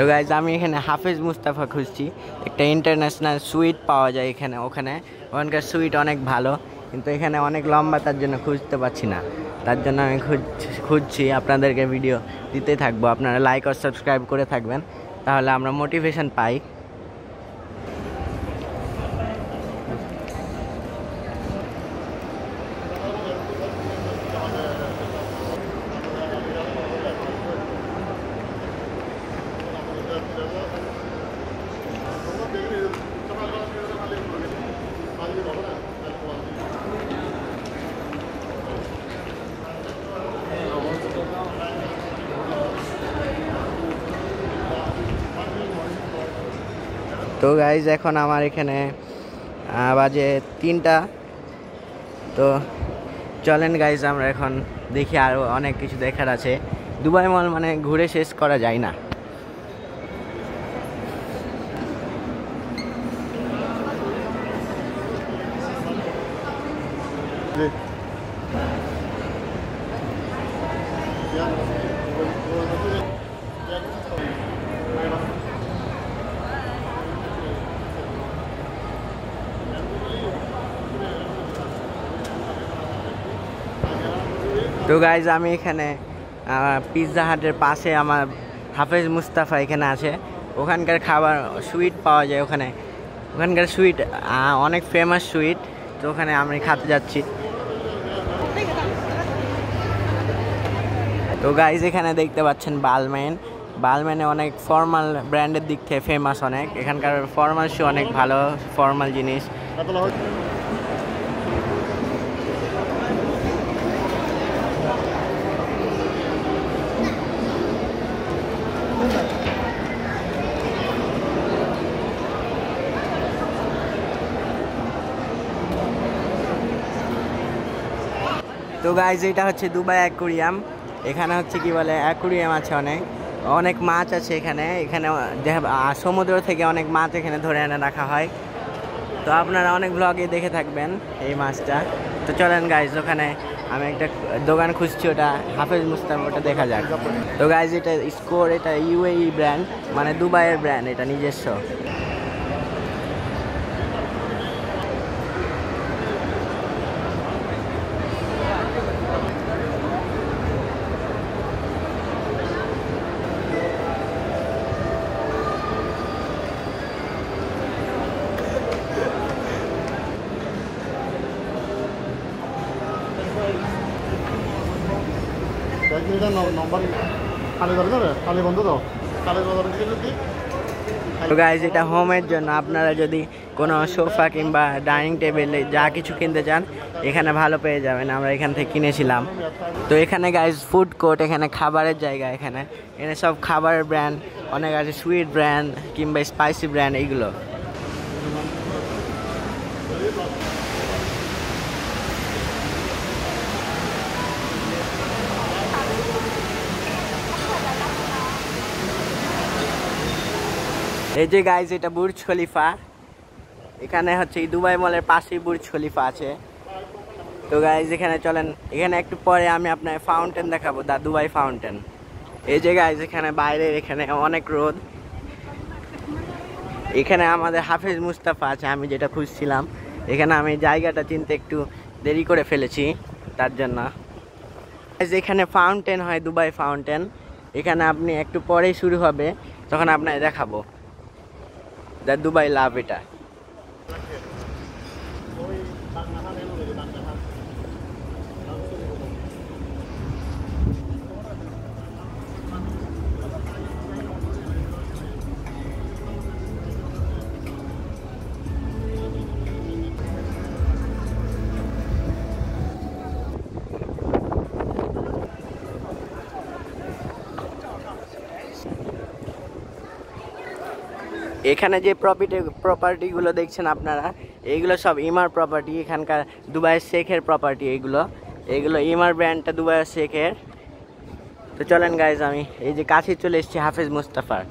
তো গাইজ আমি এখানে হাফেজ মুস্তাফা খুঁজছি। একটা ইন্টারন্যাশনাল সুইট পাওয়া যায় এখানে, ওখানে। ওখানকার সুইট অনেক ভালো, কিন্তু এখানে অনেক লম্বা, তার জন্য খুঁজতে পারছি না। তার জন্য আমি খুঁজছি খুঁজছি, আপনাদেরকে ভিডিও দিতে থাকব। আপনারা লাইক আর সাবস্ক্রাইব করে থাকবেন, তাহলে আমরা মোটিভেশন পাই। তো গাইজ এখন আমার এখানে বাজে তিনটা। তো চলেন গাইজ আমরা এখন দেখি আরও অনেক কিছু দেখার আছে। দুবাই মল মানে ঘুরে শেষ করা যায় না। তো গাইজ আমি এখানে পিৎজা হাটের পাশে আমার হাফেজ মুস্তাফা এখানে আছে। ওখানকার খাবার সুইট পাওয়া যায় ওখানে। ওখানকার সুইট অনেক ফেমাস সুইট তো ওখানে আমি খাতে যাচ্ছি। তো গাইজ এখানে দেখতে পাচ্ছেন বালম্যান বালম্যানে অনেক ফর্মাল ব্র্যান্ডের দিক থেকে ফেমাস অনেক। এখানকার ফর্মাল শু অনেক ভালো ফর্মাল জিনিস। তো গাইজ এটা হচ্ছে দুবাই অ্যাকুরিয়াম। এখানে হচ্ছে কি বলে, অ্যাকুরিয়াম আছে অনেক। অনেক মাছ আছে এখানে। এখানে সমুদ্র থেকে অনেক মাছ এখানে ধরে এনে রাখা হয়। তো আপনারা অনেক ব্লগে দেখে থাকবেন এই মাছটা। তো চলেন গাইজ ওখানে আমি একটা দোকান খুঁজছি, ওটা হাফেজ মুস্তাফ, ওটা দেখা যাক। তো গাইজ এটা স্কোর এটা ইউএই ব্র্যান্ড মানে দুবাইয়ের ব্র্যান্ড এটা নিজস্ব। তো? তো গাইজ এটা হোমের জন্য আপনারা যদি কোনো সোফা কিংবা ডাইনিং টেবিল যা কিছু কিনতে চান, এখানে ভালো পেয়ে যাবেন। আমরা এখান থেকে কিনেছিলাম। তো এখানে গাইজ ফুড কোর্ট এখানে খাবারের জায়গা এখানে। এখানে সব খাবারের ব্র্যান্ড অনেক আছে সুইট ব্র্যান্ড কিংবা স্পাইসি ব্র্যান্ড এইগুলো। এই যে গাইজ এটা বুর্জ খলিফা এখানে হচ্ছে দুবাই মলের পাশেই বুর্জ খলিফা আছে। তো গাইজ এখানে চলেন। এখানে একটু পরে আমি আপনার ফাউন্টেন দেখাবো, দা দুবাই ফাউন্টেন এই যে গাইজ এখানে বাইরে এখানে অনেক রোদ। এখানে আমাদের হাফেজ মুস্তাফা আছে, আমি যেটা খুঁজছিলাম। এখানে আমি জায়গাটা চিনতে একটু দেরি করে ফেলেছি, তার জন্য। এখানে ফাউন্টেন হয় দুবাই ফাউন্টেন এখানে আপনি একটু পরেই শুরু হবে, তখন আপনাকে দেখাবো। দ্য দুবাই লাভ এটা এখানে যে প্রপার্টি প্রপার্টিগুলো দেখছেন আপনারা এইগুলো সব ইমার প্রপার্টি এখানকার দুবাইয়ের শেখের প্রপার্টি এইগুলো এইগুলো ইমার ব্র্যান্ডটা দুবাই শেখের। তো চলেন গাইজ আমি এই যে কাছে চলে এসেছি হাফেজ মুস্তাফার।